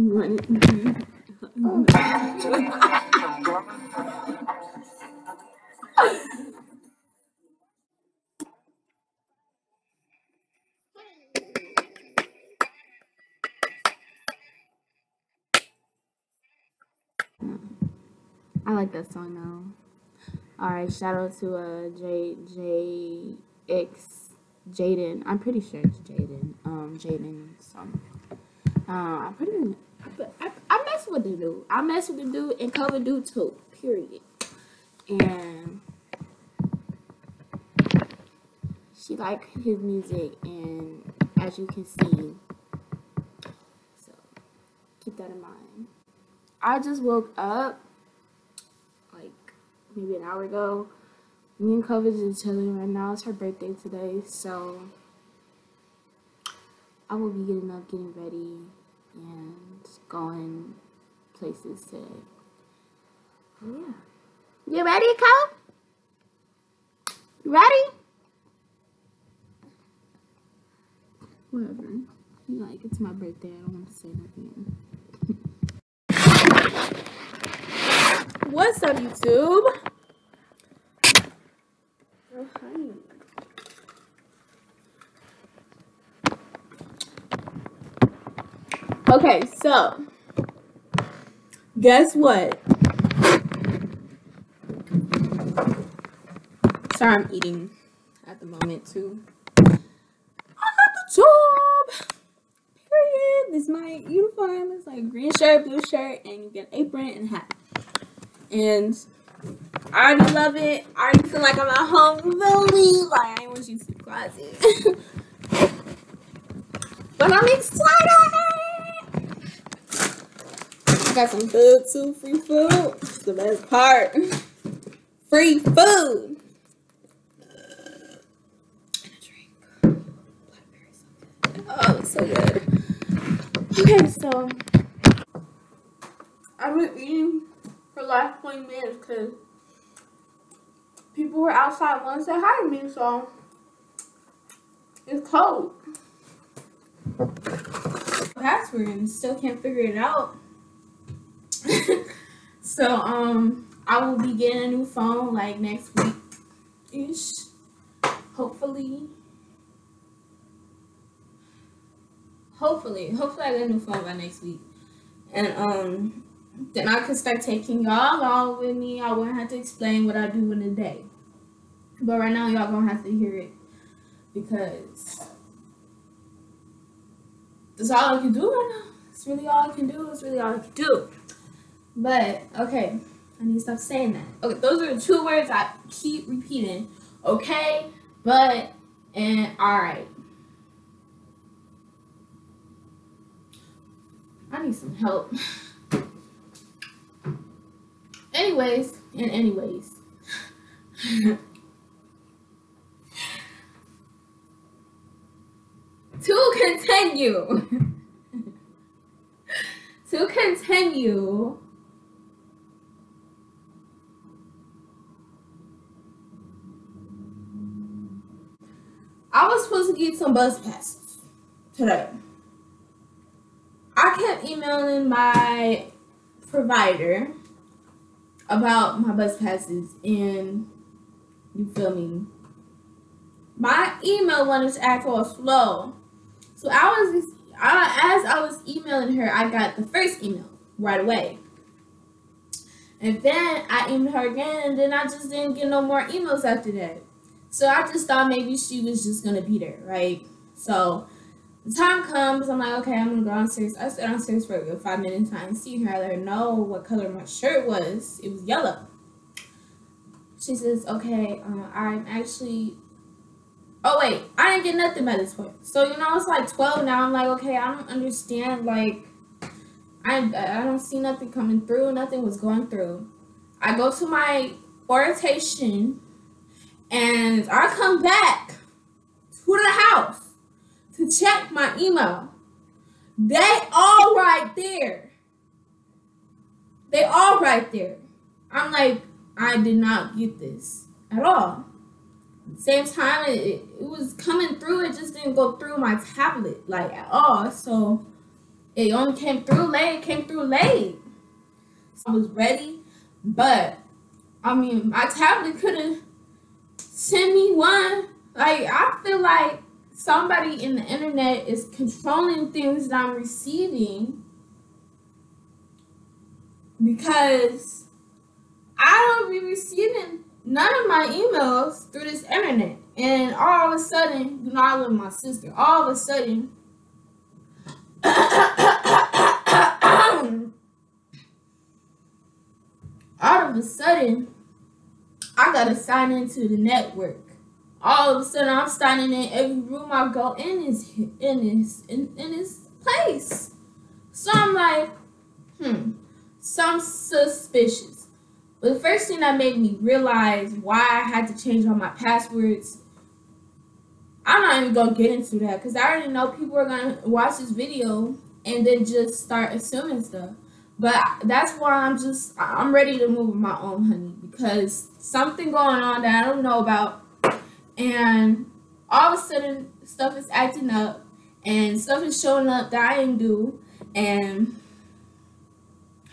I like that song now. All right, shout out to uh J J X Jaden. I'm pretty sure it's Jaden. Um, Jaden song. Uh, I pretty. I, I mess with the dude. I mess with the dude and cover dude too. Period. And she like his music, and as you can see, so keep that in mind. I just woke up like maybe an hour ago. Me and Cover is chilling right now. It's her birthday today, so I will be getting up, getting ready, and going places today. Yeah. You ready, Cole? You ready? Whatever. Like, it's my birthday. I don't want to say nothing. What's up, YouTube? Oh, hi. Okay, so guess what? Sorry, I'm eating at the moment too. I got the job. Period. This is my uniform. It's like green shirt, blue shirt, and you get an apron and hat. And I already love it. I already feel like I'm at home. Really, like I want you to see the closet. but I'm excited. Got some food too, free food. It's the best part. Free food. Oh, it's so good. Okay, so I've been eating for the last 20 minutes because people were outside wanting to say hi to me, so it's cold. Password and still can't figure it out. so um I will be getting a new phone like next week ish. Hopefully. Hopefully. Hopefully I get a new phone by next week. And um then I can start taking y'all along with me. I won't have to explain what I do in a day. But right now y'all gonna have to hear it because that's all I can do right now. It's really all I can do. It's really all I can do. But okay, I need to stop saying that. Okay, those are the two words I keep repeating. Okay, but and alright. I need some help. anyways, and anyways. to continue. to continue. I was supposed to get some bus passes today. I kept emailing my provider about my bus passes and you feel me? My email wanted to act all slow. So i was I, as i was emailing her i got the first email right away. And then i emailed her again and then i just didn't get no more emails after that so i just thought maybe she was just gonna be there right so the time comes, I'm like, okay, I'm gonna go downstairs. I sit downstairs for a good five minutes. I see her. I let her know what color my shirt was. It was yellow. She says, okay, uh, I'm actually. Oh wait, I didn't get nothing by this point. So you know, it's like 12 now. I'm like, okay, I don't understand. Like, I I don't see nothing coming through. Nothing was going through. I go to my orientation, and I come back to the house to check my email. They all right there. They all right there. I'm like, I did not get this at all. Same time, it, it was coming through. It just didn't go through my tablet like at all. So It only came through late. It came through late. So I was ready, but I mean, my tablet could sent me one. Like I feel like somebody in the internet is controlling things that I'm receiving because I don't be receiving none of my emails through this internet. And all of a sudden, you know, I live with my sister. All of a sudden, all of a sudden, I gotta sign into the network. All of a sudden, I'm signing in every room I go in is in this in, in this place. So I'm like, hmm, some suspicious. But the first thing that made me realize why I had to change all my passwords, I'm not even gonna get into that because I already know people are gonna watch this video and then just start assuming stuff. But that's why I'm just I'm ready to move my own honey because something going on that I don't know about, and all of a sudden stuff is acting up and stuff is showing up that I didn't do, and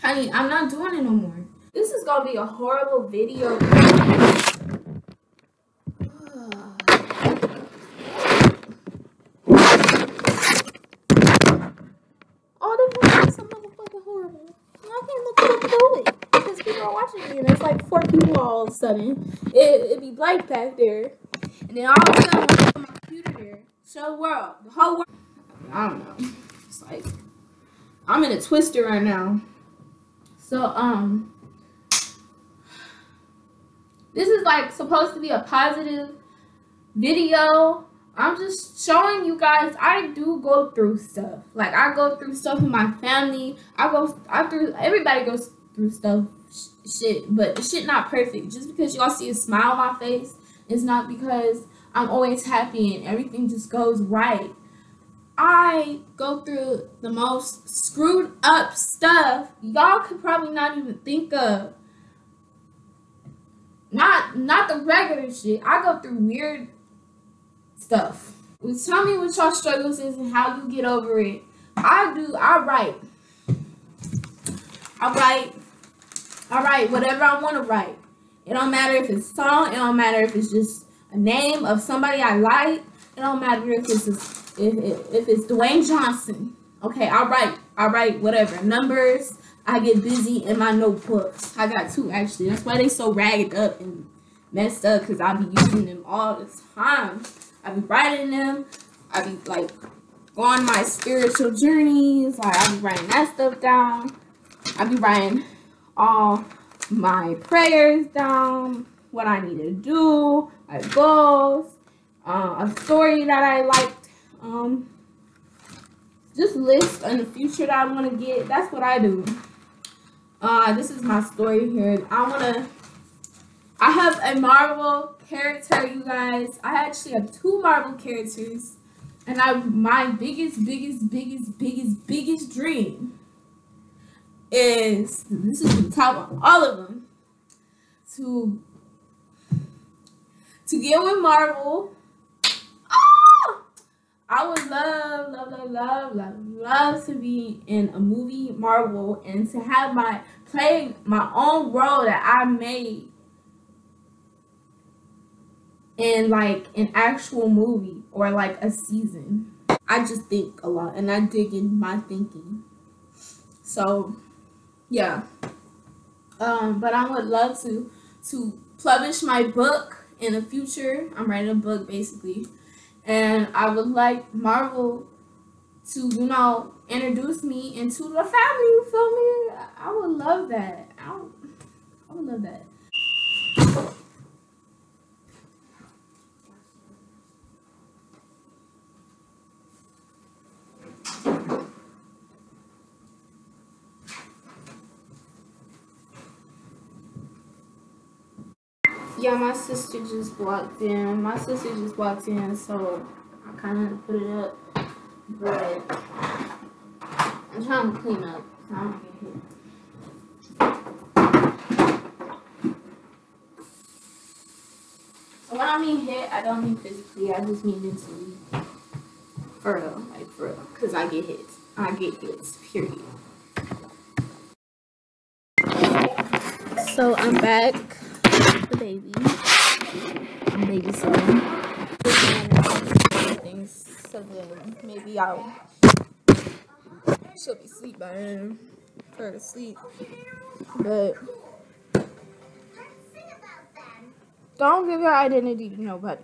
honey, I'm not doing it no more. This is gonna be a horrible video. Watching me, and it's like four people all of a sudden. It it be blank back there, and then all of a sudden, I put my computer there, show the world, the whole world. I don't know. It's like I'm in a twister right now. So um, this is like supposed to be a positive video. I'm just showing you guys I do go through stuff. Like I go through stuff with my family. I go I through everybody goes through stuff shit, but shit not perfect. Just because y'all see a smile on my face it's not because I'm always happy and everything just goes right. I go through the most screwed up stuff y'all could probably not even think of. Not not the regular shit. I go through weird stuff. Tell me what y'all struggles is and how you get over it. I do. I write. I write I write whatever I want to write. It don't matter if it's song. It don't matter if it's just a name of somebody I like. It don't matter if it's if, if, if it's Dwayne Johnson. Okay, I write. I write whatever numbers. I get busy in my notebooks. I got two actually. That's why they so ragged up and messed up because I be using them all the time. I be writing them. I be like on my spiritual journeys. Like I be writing that stuff down. I be writing all my prayers down, what I need to do, my goals, uh, a story that I liked, um, just list in the future that I want to get. That's what I do. Uh, this is my story here. I want to, I have a Marvel character, you guys. I actually have two Marvel characters. And I, my biggest, biggest, biggest, biggest, biggest dream is this is the top all of them to to get with Marvel. Oh, I would love, love, love, love, love, love to be in a movie Marvel and to have my play my own role that I made in like an actual movie or like a season. I just think a lot and I dig in my thinking. So yeah. Um, but I would love to to publish my book in the future. I'm writing a book basically, and I would like Marvel to you know introduce me into the family. You feel me? I would love that. I I would love that. Yeah, my sister just walked in. My sister just walked in, so I kind of put it up. But I'm trying to clean up so I don't get hit. So when I mean hit, I don't mean physically. I just mean mentally. For real, like for real, because I get hit. I get this. Period. So I'm back baby. I'm babysitting. Things so then maybe I'll she'll be asleep by then. Her to sleep. But don't give your identity to nobody.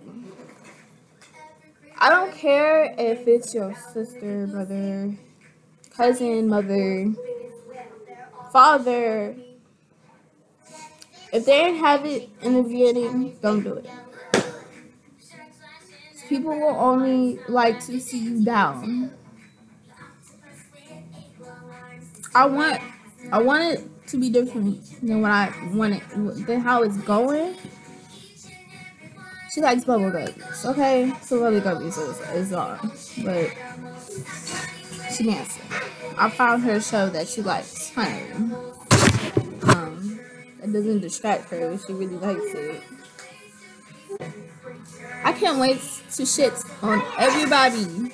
I don't care if it's your sister, brother, cousin, mother, father. If they have it in the beginning, don't do it. People will only like to see you down. I want, I want it to be different than what I want it, than how it's going. She likes bubble guppies. Okay, so bubble guppies is, is on, but she dancing. I found her show that she likes honey. It doesn't distract her, she really likes it. I can't wait to shit on everybody.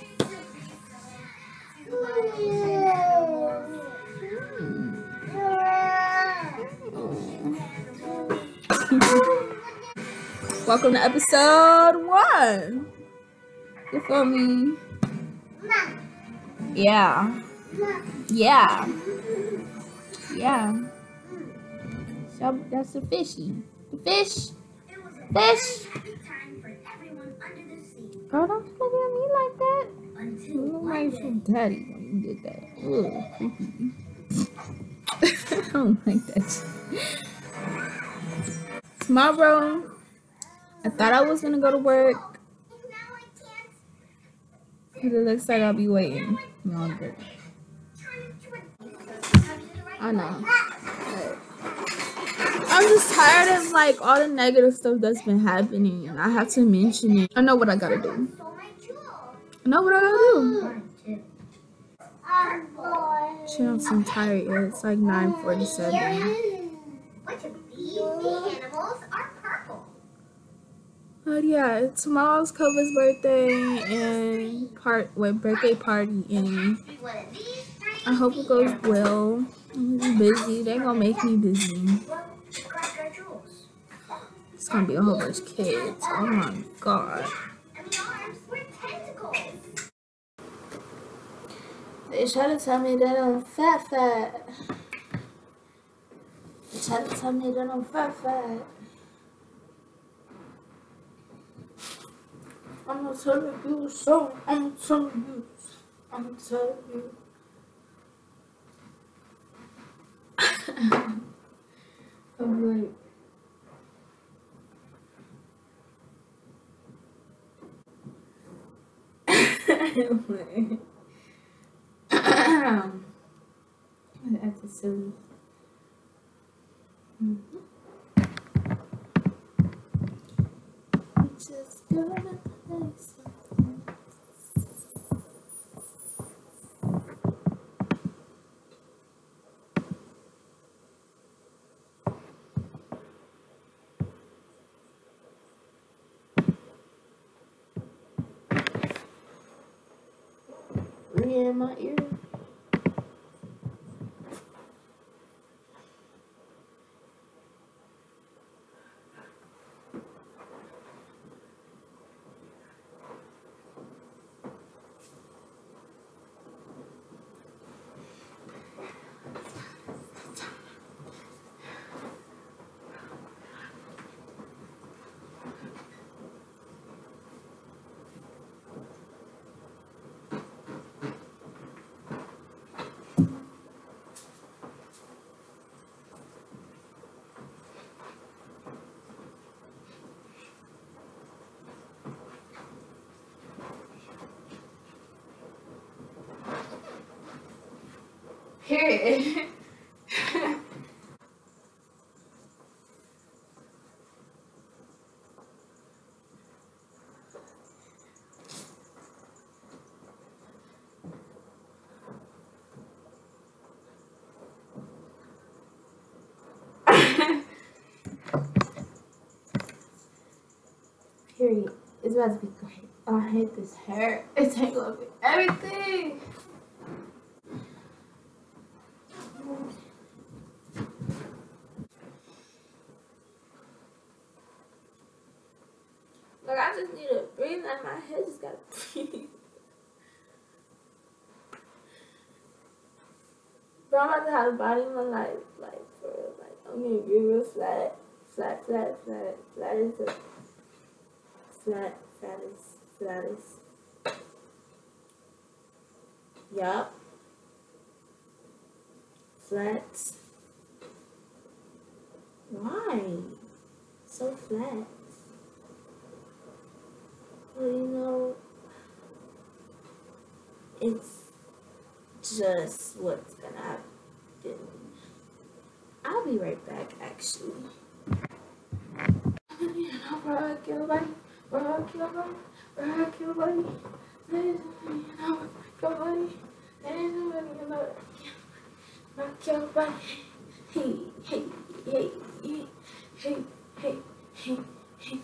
Welcome to episode one. You feel me? Yeah. Yeah. Yeah. So that's the fishy. The fish. Fish. Girl, don't look at me like that. You look like daddy when you did that. Ugh, I don't like that. Tomorrow, I thought I was gonna go to work. Because it looks like I'll be waiting longer. I know. I'm just tired of like all the negative stuff that's been happening and I have to mention it. I know what I gotta do. I know what I gotta do. Shit, I'm so tired. It's like 9:47. But yeah, tomorrow's Kova's birthday and part wait birthday party and I hope it goes well. I'm busy. They're gonna make me busy. Gonna be oh, all those kids. Oh my god. They try to tell me that I'm fat fat. They try to tell me that I'm fat fat. I'm gonna tell you so. I'm gonna tell you. I'm gonna tell you. I'm like. That's silly. Mm-hmm. Just gonna play in my ear. Period. Period. It's about to be great. Oh, I hate this hair. It's tangled up everything. Like I just need to breathe and my head just gotta breathe. But I'm about to have a body my life, like for real, like I'm gonna be real flat, flat, flat, flat, flat as a flat, flat as flat. Yup. Flat. Why? So flat. Well, you know, it's just what's gonna happen. I'll be right back, actually. Rock your body, rock your body, rock your body. Hey, hey, hey, hey, hey, hey, hey, hey.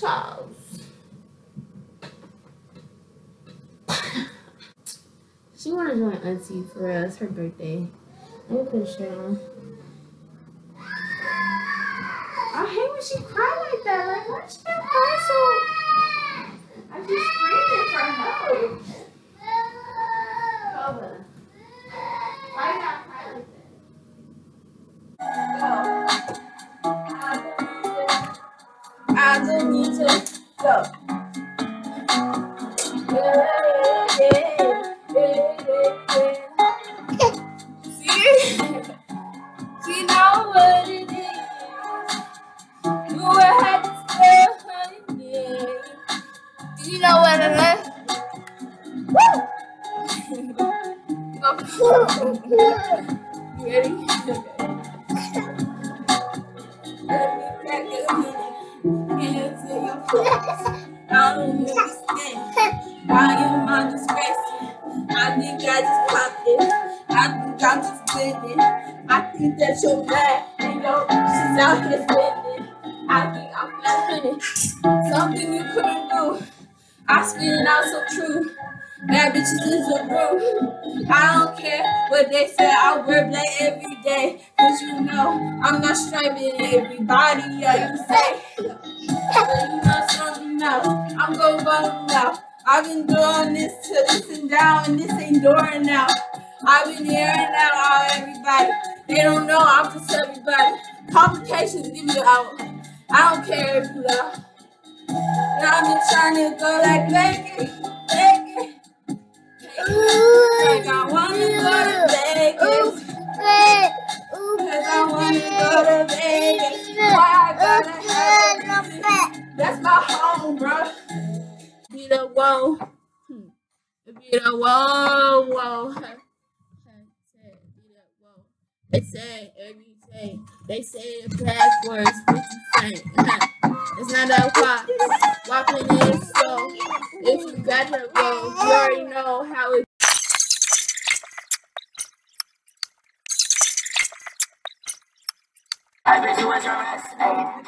Charles. she wanna join Auntie for. It's her birthday. Let me put a shirt on. To she's out here spinning. I think I'm feeling something you couldn't do. I spit it out so true. Bad bitches is a brew. I don't care what they say. I wear black every day. Cause you know I'm not striping everybody. Yeah, you say. But you know something now. I'm going bottom now. I've been doing this to this and down, and this ain't doing now. I've been hearing out all everybody. They don't know I'm just everybody. Complications give you out. I don't care if you love. And I've been trying to go like Vegas, Vegas. Like I wanna go to Vegas. Cause I wanna go to Vegas. Why I gotta have a? That's my home, bro. Be the whoa. Hmm. Be the whoa, whoa. They say every say. They say the words, what you think? it's not that walk. Walking in, so if you got your you already know how it I bet you your ass, tail.